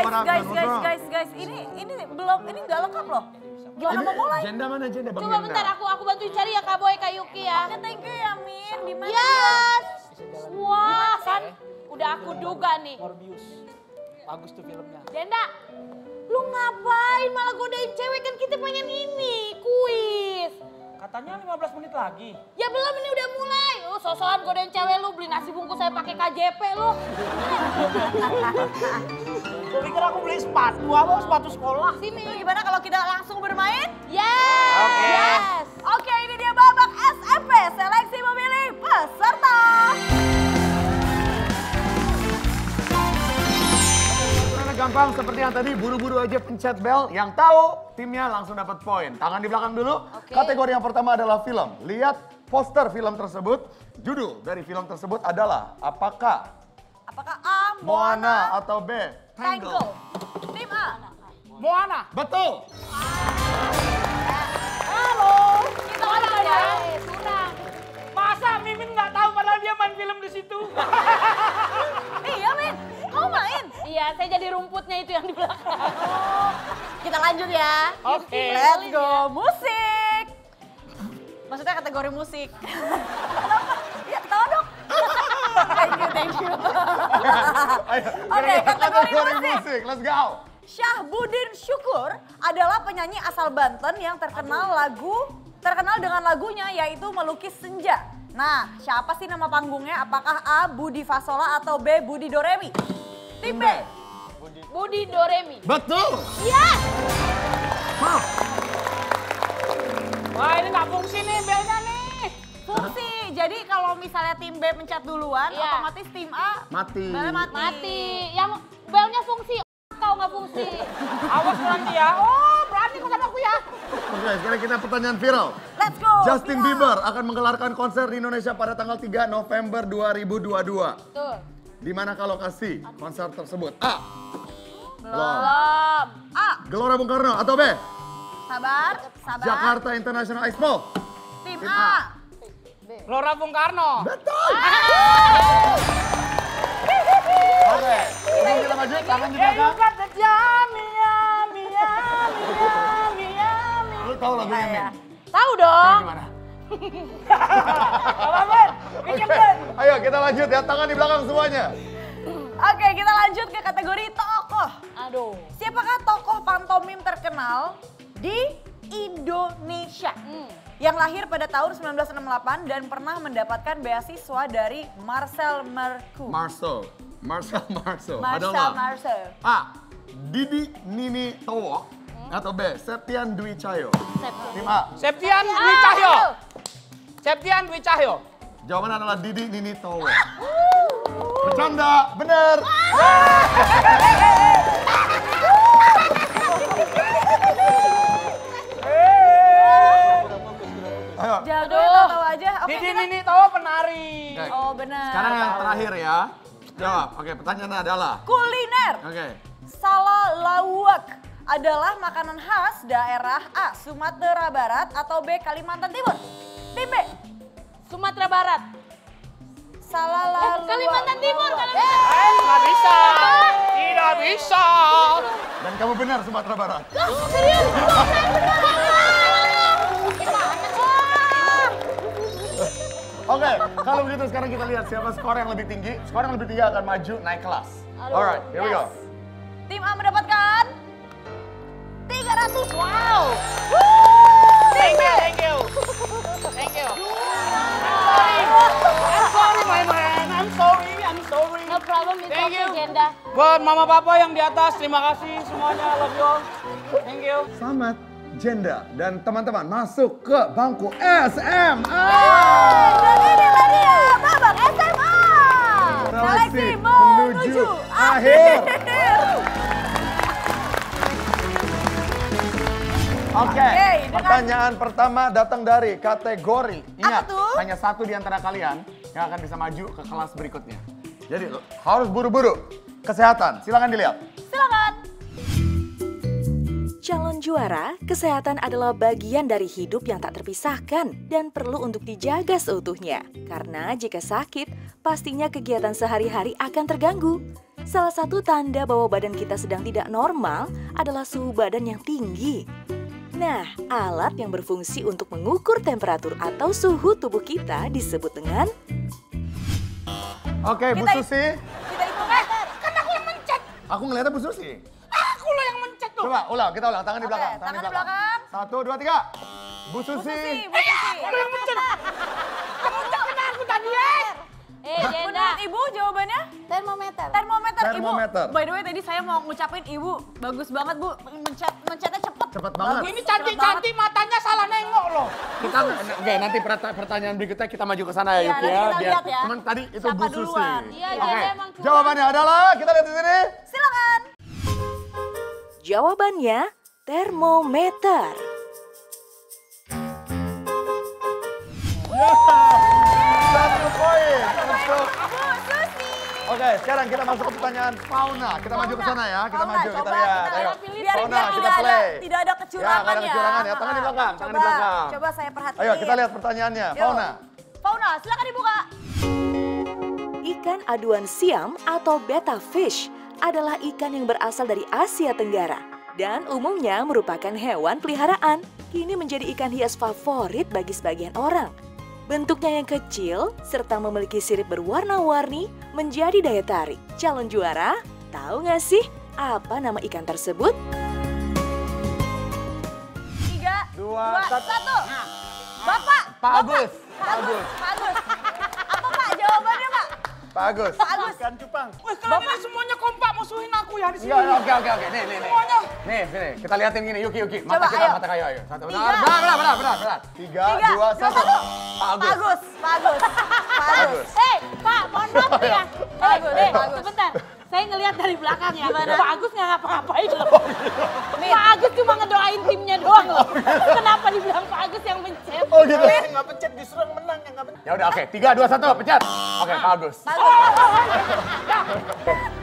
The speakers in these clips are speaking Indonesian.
Guys, guys, guys, Barat. guys, guys. Ini ini belum ini nggak lengkap loh. Gimana Ini mau mulai? Jenda mana Jenda? Bang Coba Jenda. bentar aku aku bantuin cari ya Kak Boy Kak Yuki ya. Oke, thank you ya Min. Di mana? Yes. Wah kan udah aku duga nih. Morbius. Bagus tuh filmnya. Denda, lu ngapain malah godain cewek kan kita pengen ini, kuis. Katanya 15 menit lagi. Ya belum ini udah mulai. Lu sosokan godain cewek lu beli nasi bungkus saya pakai KJP lu. Gue pikir aku beli sepatu apa sepatu sekolah. Sini. Gimana kalau kita langsung bermain? Yes. Oke. Yes. Oke, ini dia babak SMP seleksi memilih peserta. Gampang seperti yang tadi buru-buru aja pencet bel. Yang tahu timnya langsung dapat poin. Tangan di belakang dulu. Oke. Kategori yang pertama adalah film. Lihat poster film tersebut. Judul dari film tersebut adalah apakah Apakah A, Moana atau B Tangle? Tim A. Moana. Betul. Halo. Kita kan ada surang. Masa Mimin nggak tahu padahal dia main film di situ. Iya, Min. Kamu main? Iya, saya jadi rumputnya itu yang di belakang. Kita lanjut ya. Oke. Let's go. Musik. Maksudnya kategori musik. Thank you, Oke, kita kategori musik. Let's go. Syahbudin Syukur adalah penyanyi asal Banten yang terkenal lagu terkenal dengan lagunya yaitu Melukis Senja. Nah, siapa sih nama panggungnya? Apakah A. Budi Fasola atau B. Budi Doremi? Tim B. Budi Doremi. Betul. Yes. Wow. Wah ini nggak fungsi nih belnya nih. Fungsi. Jadi kalau misalnya tim B mencet duluan, Iya. otomatis tim A Mati. belnya mati. Mati. Yang belnya fungsi, kau nggak fungsi. Awas nanti ya. Oh berani kau sama aku ya. Oke, sekarang kita pertanyaan viral. Let's go. Justin Viral. Bieber akan menggelarkan konser di Indonesia pada tanggal 3 November 2022. Tuh. Di manakah lokasi konser tersebut? A. Belum. Belum. A. Gelora Bung Karno atau B? Sabar, sabar. Jakarta International Expo. Tim Tim A. A. Gelora Bung Karno. Betul. Oke, sebelum kita maju, tangan di belakang. Lu tahu lagunya Iya. Min? Tahu Coba dong. gimana? Ben. Ayo kita lanjut ya, tangan di belakang semuanya. Oke, kita lanjut ke kategori tokoh. Aduh. Siapakah tokoh pantomim terkenal di Indonesia? Hmm. Yang lahir pada tahun 1968 dan pernah mendapatkan beasiswa dari Marcel Marcou. Marcel. Marcel Marcel Marcel adalah Marcel. A. Didi Nini Towo atau B. Septian Dwi Cahyo. Tim A. Septian Dwi Cahyo. Septian Dwi Cahyo. Jawaban adalah Didi Nini Towo. Bercanda, bener. Ayo. Jago tahu aja. Oke, kita- Nini Tawa penari. Oke. Oh benar. Sekarang yang terakhir ya. Jawab. Oke, pertanyaannya adalah. Kuliner. Oke. Salalawak adalah makanan khas daerah A. Sumatera Barat atau B. Kalimantan Timur. Tim B. Sumatera Barat. Salalawak. Eh, Kalimantan Timur, Kalimantan. Eh, nggak bisa. Tidak bisa. Dan kamu benar Sumatera Barat. Oh, serius? Kok saya benar? Oke, kalau begitu sekarang kita lihat siapa skor yang lebih tinggi. Skor yang lebih tinggi akan maju naik kelas. Aduh, Alright, here we go. yes. Tim A mendapatkan 300. Wow. Thank you, thank you. Thank you. I'm sorry, my man. I'm sorry, I'm sorry. No problem, itu Thank okay, you. Buat mama papa yang di atas, terima kasih semuanya. Love you all. Thank you. Selamat Jenda dan teman-teman masuk ke bangku SMA. Babak SMA. Seleksi menuju akhir. Oke, Oke, dengan- pertanyaan pertama datang dari kategori. Ingat, hanya satu di antara kalian yang akan bisa maju ke kelas berikutnya. Jadi harus buru-buru. Kesehatan, silakan dilihat. Calon juara, kesehatan adalah bagian dari hidup yang tak terpisahkan dan perlu untuk dijaga seutuhnya. Karena jika sakit, pastinya kegiatan sehari-hari akan terganggu. Salah satu tanda bahwa badan kita sedang tidak normal adalah suhu badan yang tinggi. Nah, alat yang berfungsi untuk mengukur temperatur atau suhu tubuh kita disebut dengan Oke, Bu Susi. Kita hitung meter. Kan aku yang mencet. Aku ngeliatnya Bu Susi. Aku loh yang tuh. Coba ulang, kita ulang. Tangan di belakang. tangan di belakang. Satu, dua, tiga. Bu Bu Susi. Susi, Bu Susi. Yang. Kamu mencet kena aku tadi, eh. Eh. Menurut Ibu jawabannya? Termometer. Termometer, Termometer. Ibu. By the way tadi saya mau ngucapin Ibu bagus banget Bu, mencet mencetnya cepet. Cepet banget. Ini cantik-cantik matanya salah nengok loh. Kita, oke nanti perta- pertanyaan berikutnya kita maju ke sana ya Iya, Yuki nanti ya. kita lihat ya. Cuman tadi itu Siapa Bu Susi. duluan. Iya, Oke, jawabannya adalah, kita lihat di sini. Silakan. Jawabannya termometer. Satu poin untuk. Oke, sekarang kita masuk ke pertanyaan fauna. Kita maju ke sana ya. Kita Fauna, maju, kita coba lihat. kita Ayo. lihat. Biar, Fauna, biar kita tidak ada, play. tidak ada kecurangan Ya, nggak ada kecurangan ya. Tangan di belakang, tangan di Coba, belakang. Coba saya perhatiin. Ayo, kita lihat pertanyaannya. Yuk. Fauna. Fauna, silakan dibuka. Ikan aduan siam atau betta fish adalah ikan yang berasal dari Asia Tenggara dan umumnya merupakan hewan peliharaan. Kini menjadi ikan hias favorit bagi sebagian orang. Bentuknya yang kecil serta memiliki sirip berwarna-warni menjadi daya tarik. Calon juara, tahu nggak sih apa nama ikan tersebut? Tiga, Dua, dua, satu. satu. Bapak. Pak Bapak. Agus. Pak Agus. Pak Agus. Pak Agus. Pak Agus. Ikan cupang. Wih, kalian ini semuanya kompak musuhin aku ya di sini. Enggak, oke, oke, oke. Nih, nih, nih. Semuanya. Nih, sini. Kita liatin gini. Yuki, Yuki. Mata Coba, kita, ayo. mata kayu. Ayo. Satu, Tiga. benar, benar, benar, benar, benar, benar. Tiga, Tiga, dua, satu. Pak Pak Agus. Agus. Pak Agus. Pak Agus. Agus. Eh, Pak, mohon maaf ya. Eh, Bagus, eh, bagus. sebentar. Saya ngelihat dari belakang ya. Gimana? Pak Agus nggak ngapa-ngapain loh. Pak Agus cuma ngedoain timnya doang loh. Kenapa dibilang Pak Agus yang mencet? Oh gitu. nggak pencet justru yang menang yang nggak pencet. Ya udah, oke. Tiga, dua, satu. Pencet. Oke, Pak Agus. Pak Agus.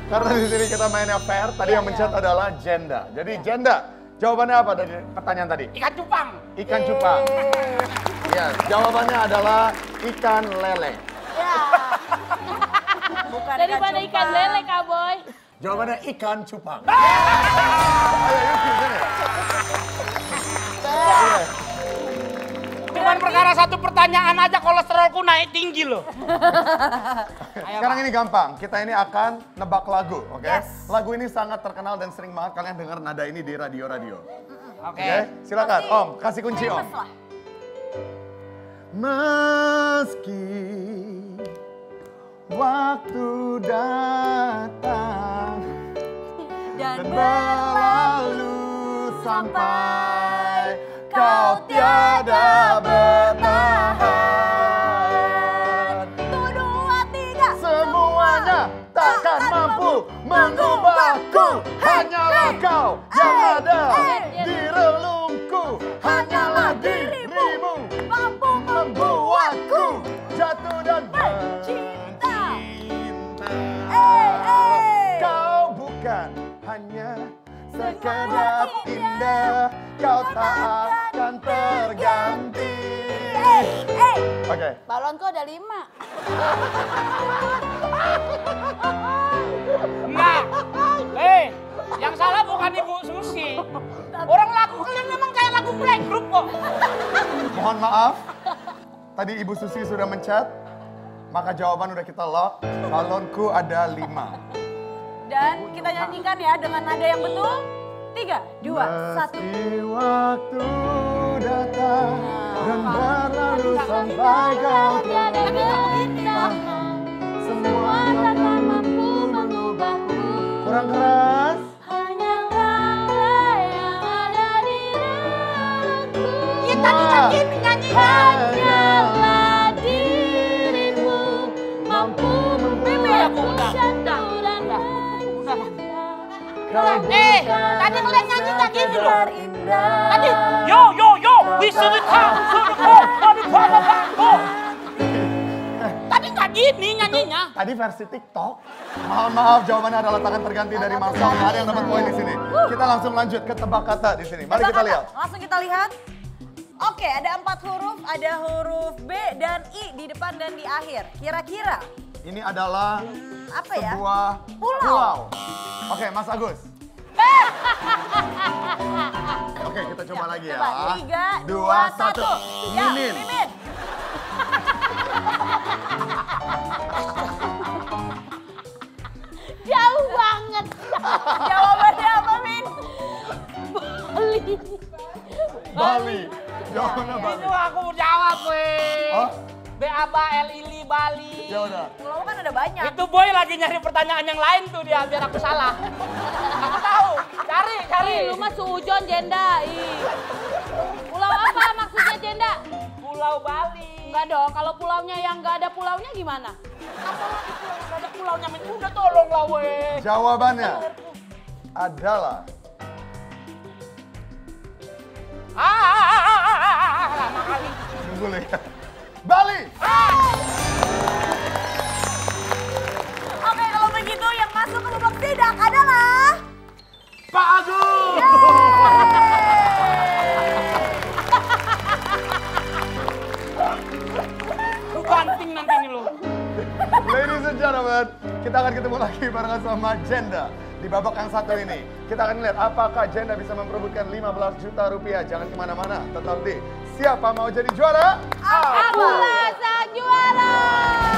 Karena di sini kita mainnya fair, tadi yang mencet adalah Jenda. Jadi Jenda, jawabannya apa dari pertanyaan tadi? Ikan cupang. Ikan cupang. Ya, jawabannya adalah ikan lele. Ya. Bukan Daripada ikan cupang. lele, Kak Boy. Jawabannya ikan cupang. Iya. Cuman perkara satu pertanyaan aja kolesterolku naik tinggi loh. Sekarang ini gampang, kita ini akan nebak lagu, oke? Yes. Lagu ini sangat terkenal dan sering banget kalian dengar nada ini di radio-radio. Oke. Oke, silakan Pasti Om, kasih kunci Om. Meski waktu datang Dan dan berlalu sampai kau tiada indah Kau tak akan terganti Eh, eh. Oke, Balonku ada lima. Enggak. Eh, yang salah bukan Ibu Susi. Orang lagu kalian memang kayak lagu playgroup kok. mohon maaf Tadi Ibu Susi sudah mencet Maka jawaban udah kita lock Balonku ada lima Dan kita nyanyikan ya dengan nada yang betul. Tiga, dua, satu. Waktu datang dan berlalu sampai kau tiada Semua takkan mampu mengubahku. Kurang keras? Hanyalah yang ada di relungku. Iya tadi kan gini Eh, tadi kalian nyanyi nggak gini loh. Tadi, yo yo yo, dikau, sudah tadi nggak gini nyanyinya. Tadi versi TikTok. Mohon maaf, jawabannya adalah tangan terganti dari Marcel. Nggak ada yang dapat poin di sini. Kita langsung lanjut ke tebak kata di sini. Mari kita lihat. Langsung kita lihat. Oke, ada empat huruf, ada huruf B dan I di depan dan di akhir. Kira-kira Ini adalah Apa ya? sebuah Pulau. Oke, Mas Agus. Oke, kita coba lagi ya. Coba, tiga, dua, satu. Ya, Mimin. Mimin. Jauh banget. Jawabannya apa, Min? Bali. Bali. Jawabannya Bali. Itu aku jawab, weh. Oh, B A B L I L I Bali. ya udah. Pulau kan ada banyak. Itu boy lagi nyari pertanyaan yang lain tuh dia biar aku salah. aku tahu. Cari, cari. Ih, lu mah sujon jenda. Ih. Pulau apa maksudnya jenda? Pulau Bali. Enggak dong, kalau pulaunya yang enggak ada pulaunya gimana? Apalagi pulau yang nggak ada pulaunya, men. Udah tolong lah, weh. Jawabannya adalah Ah, ah, ah, ah, ah, ah, kita akan ketemu lagi barengan sama Jenda di babak yang satu ini. Kita akan lihat apakah Jenda bisa memperebutkan 15 juta rupiah. Jangan ke mana-mana, tetap di Siapa Mau Jadi Juara? Aku rasa juara.